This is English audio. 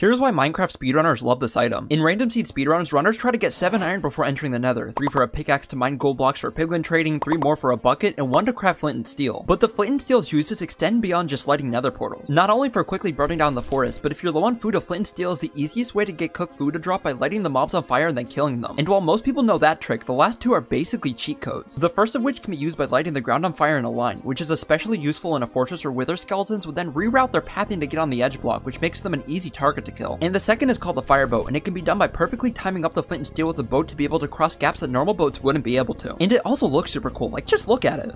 Here's why Minecraft speedrunners love this item. In Random Seed speedruns, runners try to get 7 iron before entering the nether, 3 for a pickaxe to mine gold blocks for piglin trading, 3 more for a bucket, and 1 to craft flint and steel. But the flint and steel's uses extend beyond just lighting nether portals. Not only for quickly burning down the forest, but if you're low on food, a flint and steel is the easiest way to get cooked food to drop by lighting the mobs on fire and then killing them. And while most people know that trick, the last two are basically cheat codes. The first of which can be used by lighting the ground on fire in a line, which is especially useful in a fortress where wither skeletons would then reroute their pathing to get on the edge block, which makes them an easy target to kill. And the second is called the fireboat, and it can be done by perfectly timing up the flint and steel with the boat to be able to cross gaps that normal boats wouldn't be able to. And it also looks super cool, like just look at it.